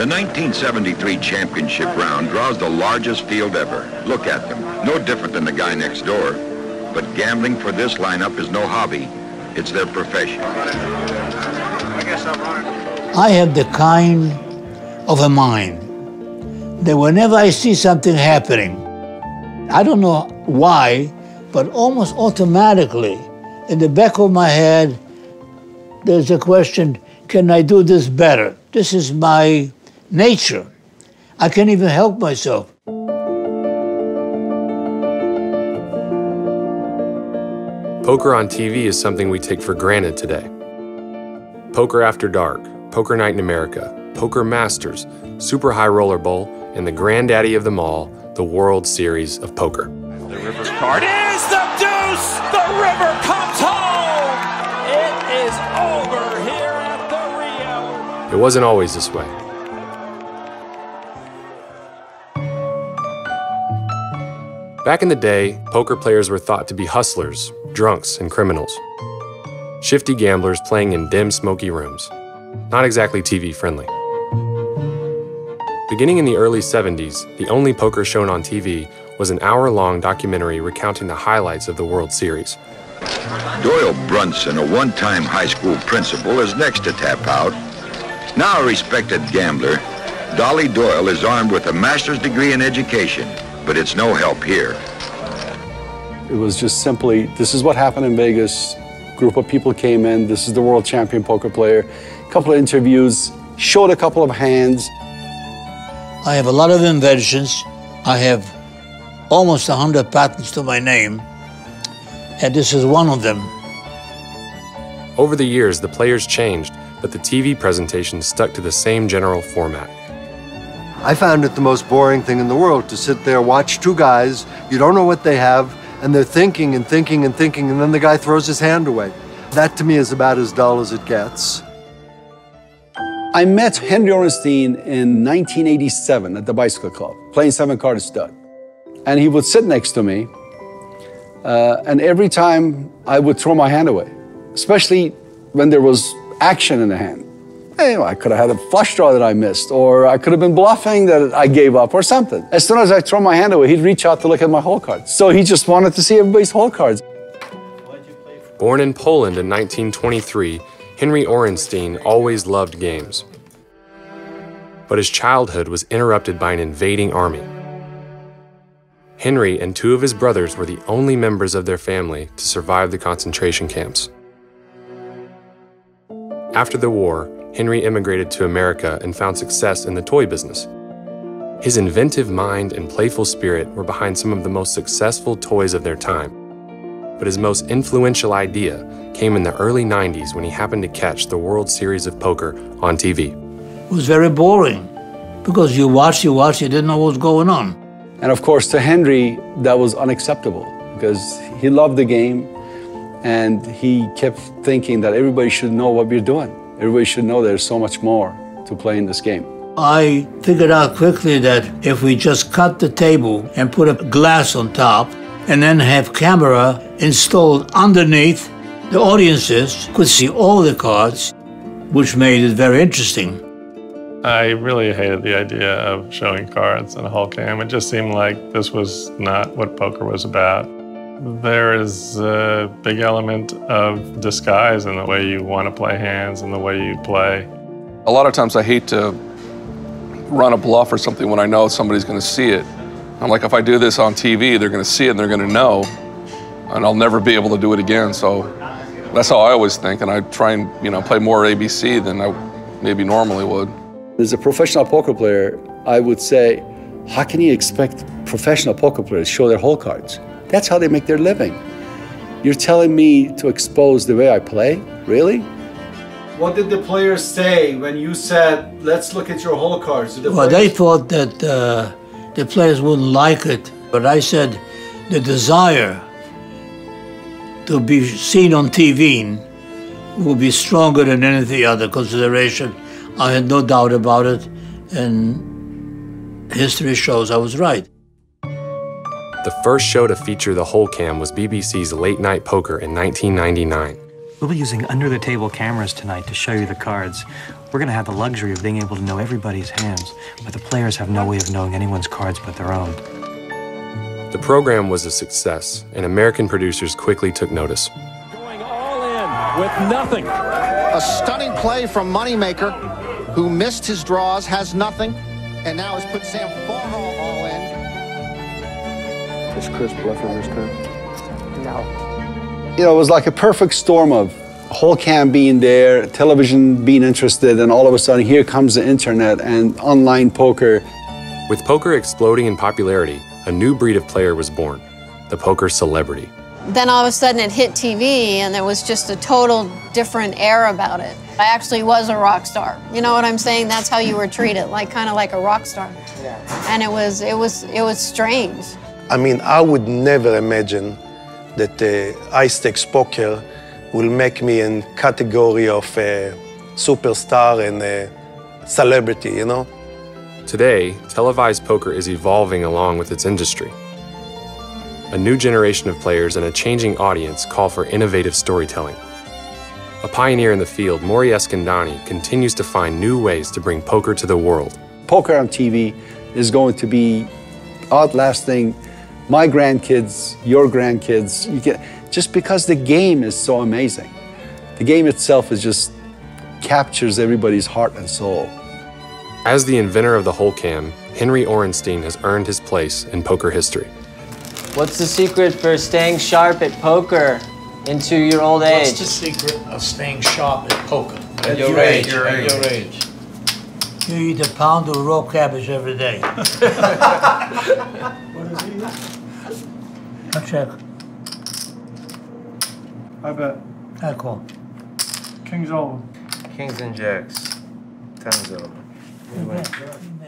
The 1973 championship round draws the largest field ever. Look at them. No different than the guy next door. But gambling for this lineup is no hobby. It's their profession. I have the kind of a mind that whenever I see something happening, I don't know why, but almost automatically in the back of my head, there's a question can I do this better? This is my nature. I can't even help myself. Poker on TV is something we take for granted today. Poker After Dark, Poker Night in America, Poker Masters, Super High Roller Bowl, and the granddaddy of them all, the World Series of Poker. The river card is the deuce! The river comes home! It is over here at the Rio. It wasn't always this way. Back in the day, poker players were thought to be hustlers, drunks, and criminals. Shifty gamblers playing in dim, smoky rooms. Not exactly TV friendly. Beginning in the early 70s, the only poker shown on TV was an hour long documentary recounting the highlights of the World Series. Doyle Brunson, a one-time high school principal, is next to tap out. Now a respected gambler, Dolly Doyle is armed with a master's degree in education, but it's no help here. It was just simply, this is what happened in Vegas. Group of people came in. This is the world champion poker player. A couple of interviews, showed a couple of hands. I have a lot of inventions. I have almost 100 patents to my name, and this is one of them. Over the years, the players changed, but the TV presentation stuck to the same general format. I found it the most boring thing in the world to sit there, watch two guys, you don't know what they have, and they're thinking and thinking and thinking, and then the guy throws his hand away. That to me is about as dull as it gets. I met Henry Orenstein in 1987 at the Bicycle Club, playing seven card stud. And he would sit next to me, uh, and every time I would throw my hand away, especially when there was action in the hand. I could have had a flush draw that I missed, or I could have been bluffing that I gave up, or something. As soon as I throw my hand away, he'd reach out to look at my hole cards. So he just wanted to see everybody's hole cards. Born in Poland in 1923, Henry Orenstein always loved games. But his childhood was interrupted by an invading army. Henry and two of his brothers were the only members of their family to survive the concentration camps. After the war, Henry immigrated to America and found success in the toy business. His inventive mind and playful spirit were behind some of the most successful toys of their time. But his most influential idea came in the early 90s when he happened to catch the World Series of Poker on TV. It was very boring because you watch, you watch, you didn't know what was going on. And of course, to Henry, that was unacceptable because he loved the game and he kept thinking that everybody should know what we're doing. Everybody should know there's so much more to play in this game. I figured out quickly that if we just cut the table and put a glass on top and then have camera installed underneath, the audiences could see all the cards, which made it very interesting. I really hated the idea of showing cards in a whole game. It just seemed like this was not what poker was about. There is a big element of disguise in the way you want to play hands and the way you play. A lot of times I hate to run a bluff or something when I know somebody's going to see it. I'm like, if I do this on TV, they're going to see it and they're going to know, and I'll never be able to do it again. So that's how I always think, and I try and you know play more ABC than I maybe normally would. As a professional poker player, I would say, how can you expect professional poker players to show their hole cards? That's how they make their living. You're telling me to expose the way I play? Really? What did the players say when you said, let's look at your hole cards? The Well, players- they thought that uh, the players wouldn't like it, but I said the desire to be seen on TV will be stronger than any other consideration. I had no doubt about it, and history shows I was right. The first show to feature the hole cam was BBC's Late Night Poker in 1999. We'll be using under the table cameras tonight to show you the cards. We're going to have the luxury of being able to know everybody's hands, but the players have no way of knowing anyone's cards but their own. The program was a success, and American producers quickly took notice. Going all in with nothing. A stunning play from Moneymaker, who missed his draws, has nothing, and now has put Sam Farha all in. Is Chris bluffing this time? No. You know, it was like a perfect storm of hole cam being there, television being interested, and all of a sudden here comes the internet and online poker. With poker exploding in popularity, a new breed of player was born the poker celebrity. Then all of a sudden it hit TV and there was just a total different air about it. I actually was a rock star. You know what I'm saying? That's how you were treated, like kind of like a rock star. Yeah. And it was it was it was strange. I mean, I would never imagine that uh, high stakes poker will make me in category of a superstar and a celebrity, you know? Today, televised poker is evolving along with its industry. A new generation of players and a changing audience call for innovative storytelling. A pioneer in the field, Mori Eskandani continues to find new ways to bring poker to the world. Poker on TV is going to be outlasting my grandkids, your grandkids. You get, just because the game is so amazing. The game itself is just captures everybody's heart and soul. As the inventor of the hole cam, Henry Orenstein has earned his place in poker history. What's the secret for staying sharp at poker into your old age? What's the secret of staying sharp at poker? At your age, Your at age. your age. You eat a pound of raw cabbage every day. What is he? I check. I bet. I call. King's over. Kings and jacks. Tens over. You bet.